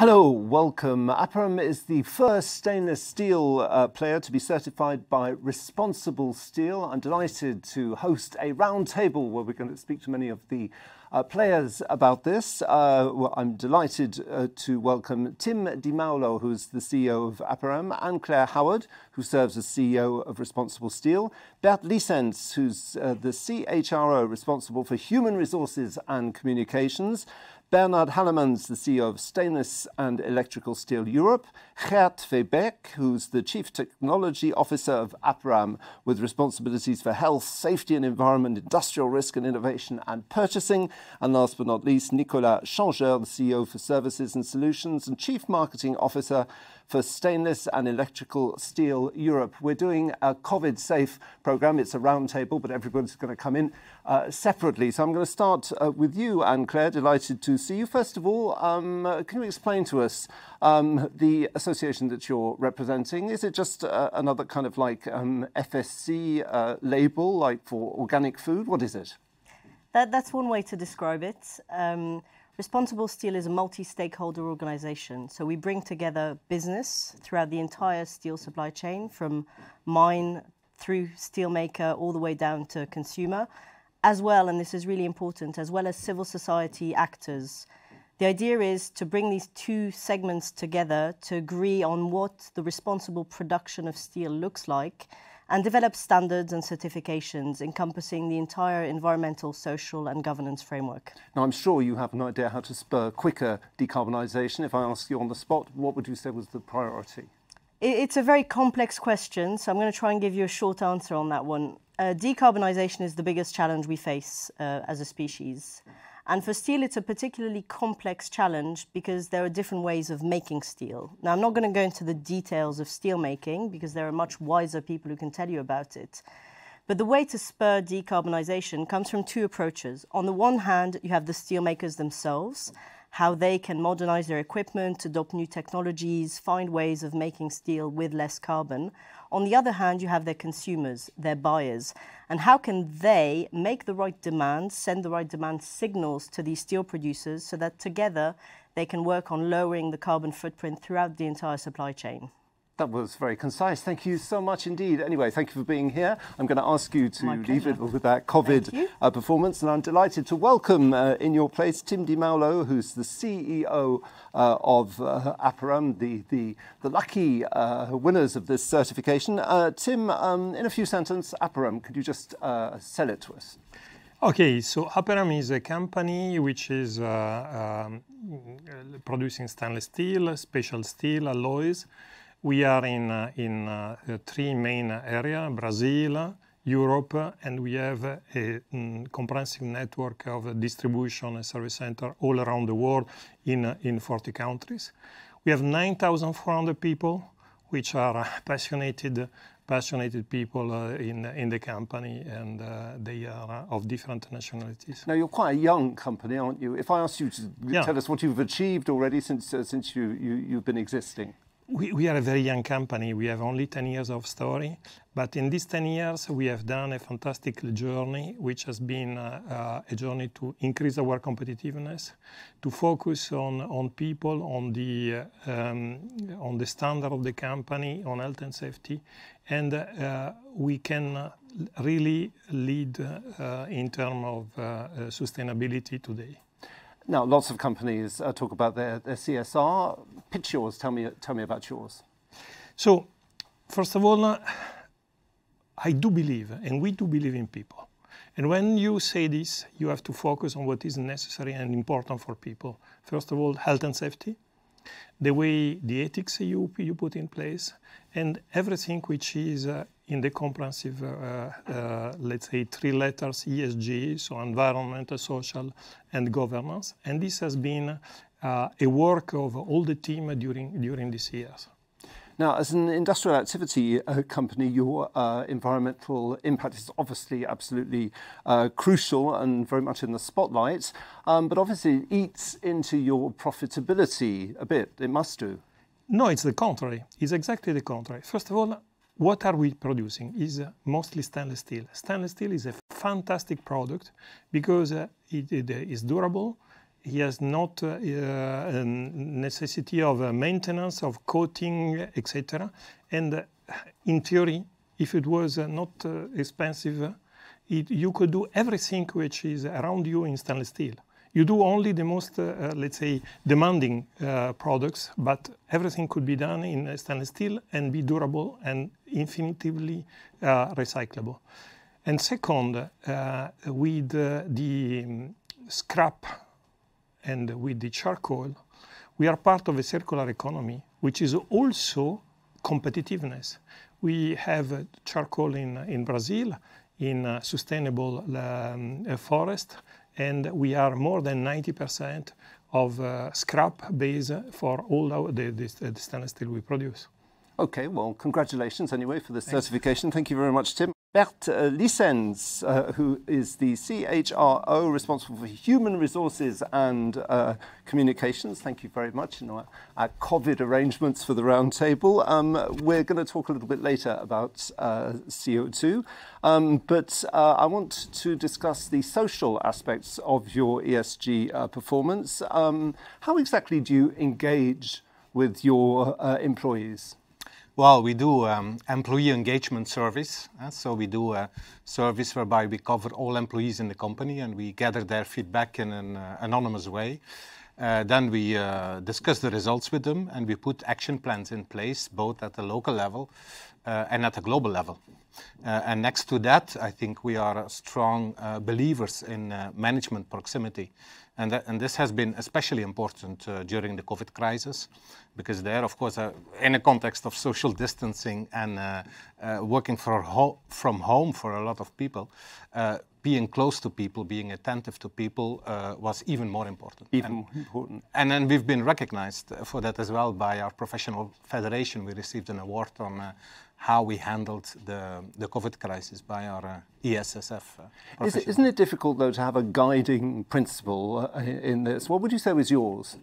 Hello, welcome. Aperam is the first stainless steel uh, player to be certified by Responsible Steel. I'm delighted to host a roundtable where we're going to speak to many of the uh, players about this. Uh, well, I'm delighted uh, to welcome Tim Di Maulo, who's the CEO of Aperam, and Claire Howard, who serves as CEO of Responsible Steel, Bert Lissens, who's uh, the CHRO responsible for human resources and communications, Bernard Hallemans, the CEO of Stainless and Electrical Steel Europe, Gert Verbeek, who's the Chief Technology Officer of Aperam with responsibilities for health, safety and environment, industrial risk and innovation and purchasing, and last but not least, Nicolas Changeur, the CEO for Services and Solutions and Chief Marketing Officer for Stainless and Electrical Steel Europe. We're doing a COVID safe program. It's a roundtable, but everybody's going to come in uh, separately. So I'm going to start uh, with you, Anne Claire. Delighted to see you. First of all, um, can you explain to us um, the association that you're representing? Is it just uh, another kind of like um, FSC uh, label, like for organic food? What is it? That, that's one way to describe it. Responsible Steel is a multi-stakeholder organization. So we bring together business throughout the entire steel supply chain from mine through steelmaker all the way down to consumer, as well, and this is really important, as well as civil society actors. The idea is to bring these two segments together to agree on what the responsible production of steel looks like and develop standards and certifications encompassing the entire environmental, social and governance framework. Now, I'm sure you have an idea how to spur quicker decarbonisation. If I ask you on the spot, what would you say was the priority? It's a very complex question, so I'm going to try and give you a short answer on that one. Uh, decarbonisation is the biggest challenge we face uh, as a species. And for steel, it's a particularly complex challenge because there are different ways of making steel. Now, I'm not going to go into the details of steel making because there are much wiser people who can tell you about it. But the way to spur decarbonisation comes from two approaches. On the one hand, you have the steelmakers themselves, how they can modernize their equipment, adopt new technologies, find ways of making steel with less carbon. On the other hand, you have their consumers, their buyers, and how can they make the right demands, send the right demand signals to these steel producers so that together they can work on lowering the carbon footprint throughout the entire supply chain. That was very concise. Thank you so much indeed. Anyway, thank you for being here. I'm going to ask you to leave it with that COVID uh, performance, and I'm delighted to welcome uh, in your place Tim Di Maulo, who's the CEO uh, of uh, Aperam, the, the, the lucky uh, winners of this certification. Uh, Tim, um, in a few sentences, Aperam, could you just sell it to us? Okay, so Aperam is a company which is um, producing stainless steel, special steel, alloys. We are in, uh, in uh, three main areas, Brazil, Europe, and we have a, a mm, comprehensive network of distribution and service center all around the world in, uh, in 40 countries. We have 9,400 people, which are passionate, passionate people uh, in, in the company, and uh, they are of different nationalities. Now, you're quite a young company, aren't you? If I ask you to yeah. tell us what you've achieved already since, uh, since you, you, you've been existing. We, are a very young company. We have only 10 years of story. But in these 10 years, we have done a fantastic journey, which has been uh, uh, a journey to increase our competitiveness, to focus on, on people, on the, um, on the standard of the company, on health and safety. And uh, we can really lead in terms of sustainability today. Now, lots of companies uh, talk about their, their CSR. Pitch yours. Tell me, tell me about yours. So, first of all, uh, I do believe, and we do believe in people. And when you say this, you have to focus on what is necessary and important for people. First of all, health and safety, the way the ethics you, you put in place, and everything which is uh, in the comprehensive, uh, uh, let's say, three letters ESG, so environmental, social, and governance. And this has been uh, a work of all the team during, during these years. Now, as an industrial activity uh, company, your uh, environmental impact is obviously absolutely uh, crucial and very much in the spotlight, um, but obviously it eats into your profitability a bit. It must do. No, it's the contrary. It's exactly the contrary. First of all, what are we producing is uh, mostly stainless steel. Stainless steel is a fantastic product because uh, it, it is durable, he has not uh, a necessity of uh, maintenance, of coating, etc. And uh, in theory, if it was uh, not uh, expensive, it, you could do everything which is around you in stainless steel. You do only the most, let's say, demanding products, but everything could be done in stainless steel and be durable and infinitely recyclable. And second, with the um, scrap and with the charcoal, we are part of a circular economy, which is also competitiveness. We have charcoal in, in Brazil, in uh, sustainable um, uh, forest, and we are more than 90% of uh, scrap base for all our, the, the, the stainless steel we produce. Okay, well, congratulations anyway for the certification. Thank you very much, Tim. Bert uh, Lissens, uh, who is the CHRO responsible for human resources and uh, communications. Thank you very much. In our, our COVID arrangements for the roundtable, um, we're going to talk a little bit later about uh, CO2, um, but uh, I want to discuss the social aspects of your ESG uh, performance. Um, how exactly do you engage with your employees? Well, we do um, employee engagement service. Uh, so we do a service whereby we cover all employees in the company and we gather their feedback in an uh, anonymous way. Uh, then we uh, discuss the results with them and we put action plans in place both at the local level and at a global level. Uh, and next to that, I think we are strong believers in management proximity. And, that, and, this has been especially important uh, during the COVID crisis, because there, of course, uh, in a context of social distancing and uh, uh working ho from home for a lot of people, uh, being close to people, being attentive to people uh, was even more important. Even and, important. And then we've been recognized for that as well by our professional federation. We received an award on how we handled the, the COVID crisis by our uh, ESSF. Uh, Is it, isn't it difficult, though, to have a guiding principle uh, in this? What would you say was yours?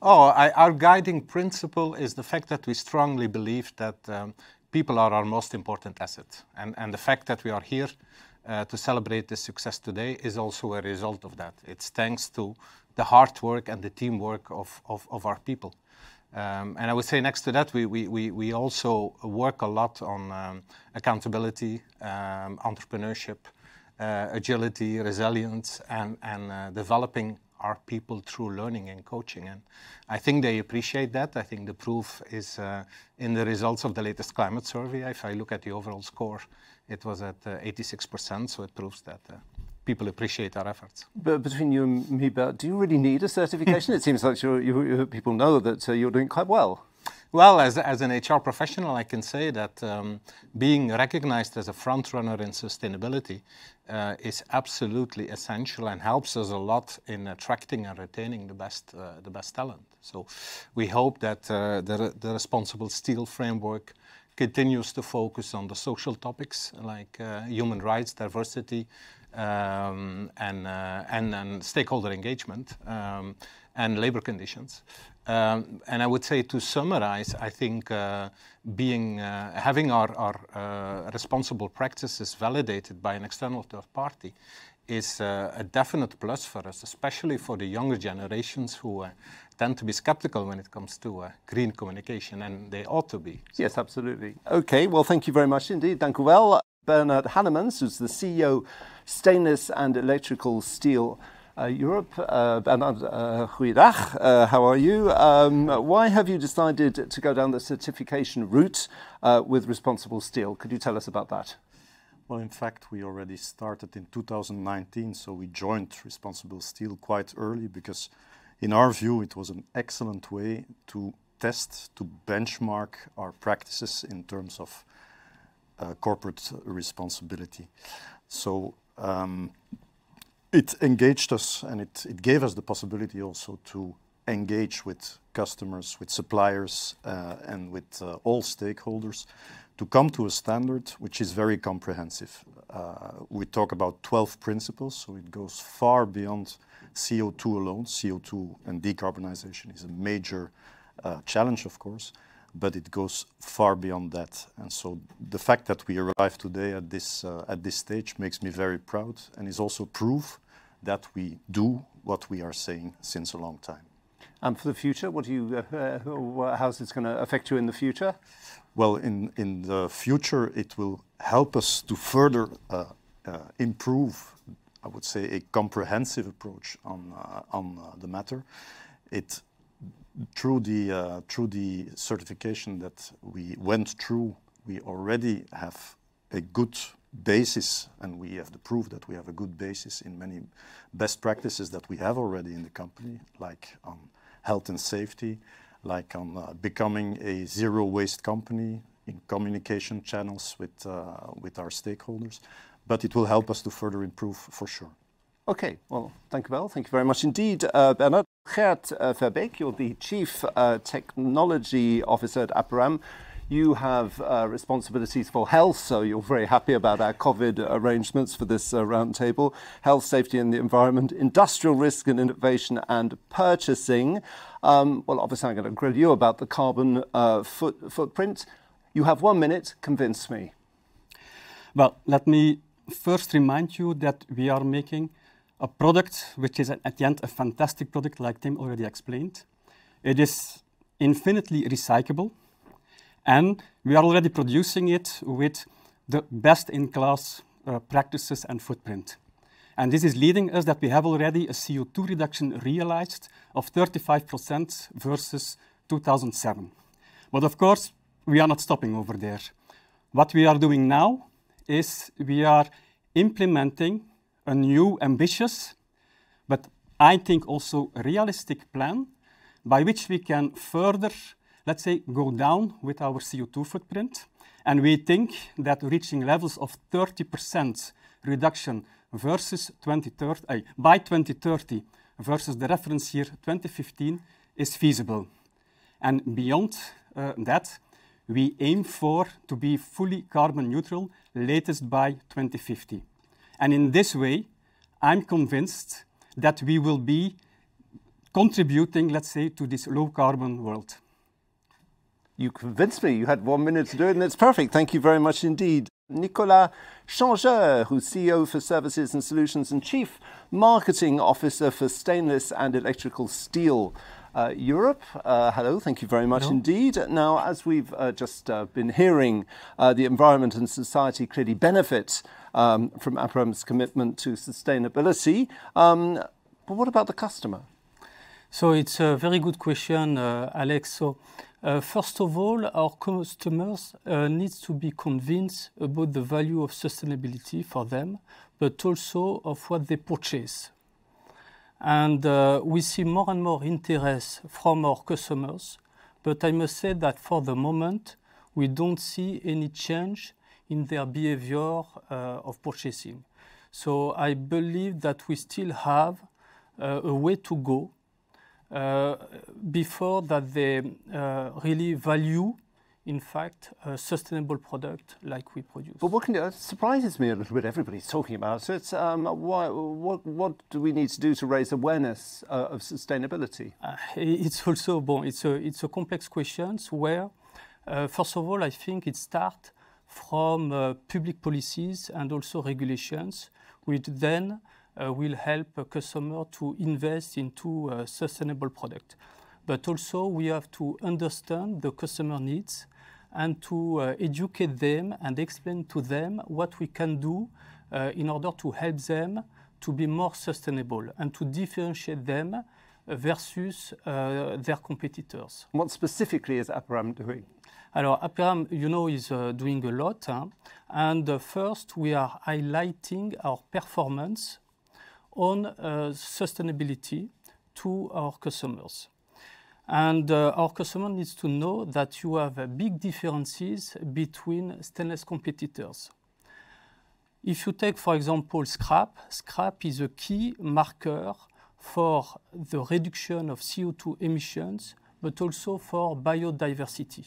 Oh, I, our guiding principle is the fact that we strongly believe that um, people are our most important asset. And, and the fact that we are here uh, to celebrate this success today is also a result of that. It's thanks to the hard work and the teamwork of, of, of our people. Um, and I would say next to that, we, we, we, we also work a lot on um, accountability, um, entrepreneurship, uh, agility, resilience, and, and uh, developing our people through learning and coaching. And I think they appreciate that. I think the proof is uh, in the results of the latest climate survey. If I look at the overall score, it was at 86%, uh, so it proves that uh, people appreciate our efforts. But between you and me, Bert, do you really need a certification? it seems like you, you, people know that uh, you're doing quite well. Well, as, as an HR professional, I can say that um, being recognized as a front runner in sustainability uh, is absolutely essential and helps us a lot in attracting and retaining the best, uh, the best talent. So we hope that uh, the, the responsible steel framework continues to focus on the social topics like uh, human rights, diversity, um, and, uh, and, and, stakeholder engagement um, and labor conditions. Um, and I would say to summarize, I think uh, being, uh, having our, our uh, responsible practices validated by an external third party is uh, a definite plus for us, especially for the younger generations who uh, tend to be skeptical when it comes to uh, green communication, and they ought to be. Yes, absolutely. Okay, well, thank you very much indeed. Dank u wel. Bernard Hallemans, who's the CEO Stainless and Electrical Steel uh, Europe. Uh, Bernard, uh, uh, how are you? Um, why have you decided to go down the certification route with Responsible Steel? Could you tell us about that? Well, in fact, we already started in 2019, so we joined Responsible Steel quite early because, in our view, it was an excellent way to test, to benchmark our practices in terms of uh, corporate responsibility. So um, it engaged us and it, it gave us the possibility also to engage with customers, with suppliers, uh, and with uh, all stakeholders to come to a standard which is very comprehensive. Uh, we talk about 12 principles, so it goes far beyond CO2 alone. CO2 and decarbonization is a major uh, challenge, of course, but it goes far beyond that. And so the fact that we arrive today at this, uh, at this stage makes me very proud and is also proof that we do what we are saying since a long time. And for the future, what do you, uh, how's this going to affect you in the future? Well, in, in the future, it will help us to further uh, uh, improve, I would say, a comprehensive approach on, uh, on uh, the matter. It, through, the, uh, through the certification that we went through, we already have a good basis, and we have the proof that we have a good basis in many best practices that we have already in the company, like on health and safety, like on uh, becoming a zero waste company in communication channels with, uh, with our stakeholders. But it will help us to further improve for sure. Okay, well, thank you, Bel. Thank you very much indeed, uh, Bernard. Gert uh, Verbeek, you're the Chief Technology Officer at Aperam. You have uh, responsibilities for health, so you're very happy about our COVID arrangements for this uh, roundtable. Health, safety and the environment, industrial risk and innovation, and purchasing. Um, well, obviously, I'm going to grill you about the carbon uh, foot, footprint. You have one minute. Convince me. Well, let me first remind you that we are making a product which is at the end a fantastic product, like Tim already explained. It is infinitely recyclable and we are already producing it with the best-in-class uh, practices and footprint. And this is leading us that we have already a CO2 reduction realized of 35% versus 2007. But of course, we are not stopping over there. What we are doing now is we are implementing a new ambitious, but I think also realistic plan by which we can further let's say, go down with our CO2 footprint. And we think that reaching levels of 30% reduction versus 2030, uh, by 2030 versus the reference year 2015 is feasible. And beyond uh, that, we aim for to be fully carbon neutral latest by 2050. And in this way, I'm convinced that we will be contributing, let's say, to this low carbon world. You convinced me. You had one minute to do it, and it's perfect. Thank you very much indeed. Nicolas Changeur, who's CEO for Services and Solutions and Chief Marketing Officer for Stainless and Electrical Steel. Uh, Europe. Uh, hello, thank you very much indeed. Now, as we've uh, just uh, been hearing, uh, the environment and society clearly benefit um, from Aperam's commitment to sustainability. Um, but what about the customer? So it's a very good question, uh, Alex. So uh, first of all, our customers uh, need to be convinced about the value of sustainability for them, but also of what they purchase. And uh, we see more and more interest from our customers, but I must say that for the moment, we don't see any change in their behavior uh, of purchasing. So I believe that we still have uh, a way to go before that they uh, really value in fact, a sustainable product like we produce. But what can it surprises me a little bit. Everybody's talking about it. So it's um, why, what what do we need to do to raise awareness uh, of sustainability? Uh, it's also bon. It's a it's a complex question where, uh, first of all, I think it starts from uh, public policies and also regulations, which then uh, will help a customer to invest into a sustainable product. But also we have to understand the customer needs and to uh, educate them and explain to them what we can do uh, in order to help them to be more sustainable and to differentiate them versus uh, their competitors. What specifically is Aperam doing? Alors, Aperam, you know, is uh, doing a lot. Huh? And uh, first, we are highlighting our performance on uh, sustainability to our customers. And uh, our customer needs to know that you have uh, big differences between stainless competitors. If you take, for example, scrap, scrap is a key marker for the reduction of CO2 emissions, but also for biodiversity.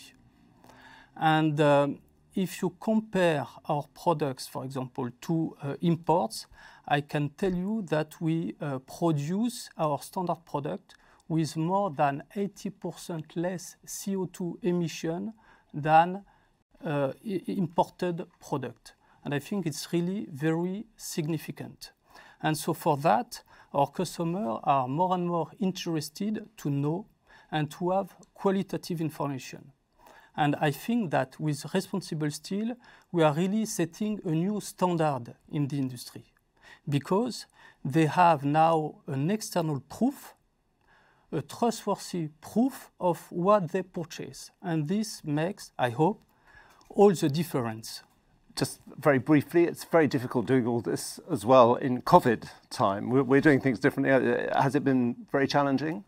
And um, if you compare our products, for example, to uh, imports, I can tell you that we uh, produce our standard product with more than 80% less CO2 emission than uh, imported product. And I think it's really very significant. And so for that, our customers are more and more interested to know and to have qualitative information. And I think that with responsible steel, we are really setting a new standard in the industry because they have now an external proof, a trustworthy proof of what they purchase. And this makes, I hope, all the difference. Just very briefly, it's very difficult doing all this as well in COVID time. We're, we're doing things differently. Uh, has it been very challenging?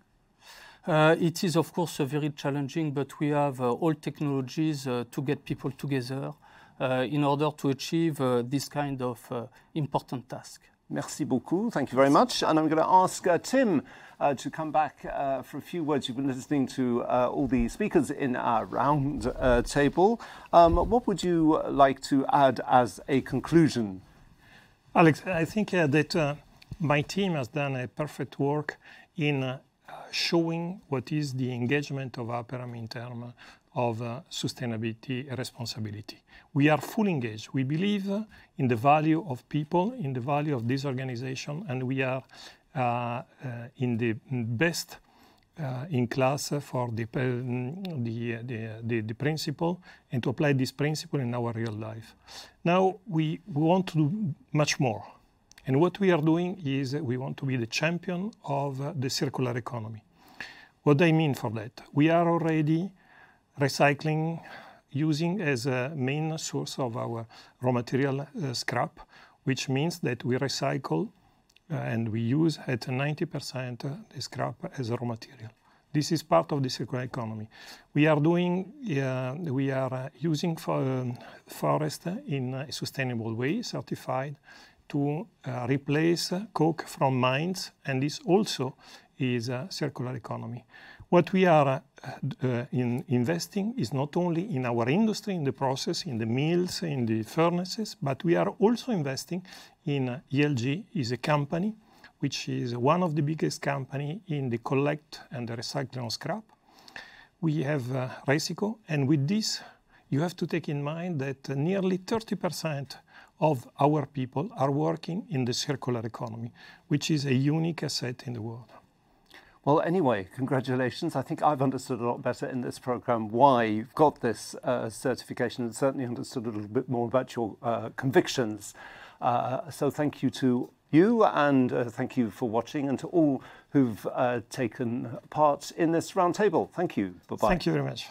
Uh, it is, of course, uh, very challenging, but we have uh, all technologies uh, to get people together uh, in order to achieve this kind of important task. Merci beaucoup. Thank you very much. And I'm going to ask Tim uh, to come back uh, for a few words. You've been listening to uh, all the speakers in our round uh, table. Um, what would you like to add as a conclusion? Alex, I think uh, that uh, my team has done a perfect work in showing what is the engagement of Aperam in terms of uh, sustainability responsibility. We are fully engaged. We believe in the value of people, in the value of this organization, and we are uh, uh, in the best uh, in class for the, the, the, the, principle and to apply this principle in our real life. Now we want to do much more. And what we are doing is we want to be the champion of the circular economy. What I mean for that? We are already recycling using as a main source of our raw material uh, scrap, which means that we recycle uh, and we use at 90% uh, the scrap as a raw material. This is part of the circular economy. We are doing, uh, we are using for, um, forest in a sustainable way, certified, to uh, replace coke from mines, and this also is a circular economy. What we are uh, in investing is not only in our industry, in the process, in the mills, in the furnaces, but we are also investing in uh, ELG is a company which is one of the biggest company in the collect and the recycling of scrap. We have uh, and with this, you have to take in mind that uh, nearly 30% of our people are working in the circular economy, which is a unique asset in the world. Well, anyway, congratulations. I think I've understood a lot better in this program why you've got this uh, certification and certainly understood a little bit more about your uh, convictions. Uh, so thank you to you and uh, thank you for watching and to all who've uh, taken part in this roundtable. Thank you. Bye-bye. Thank you very much.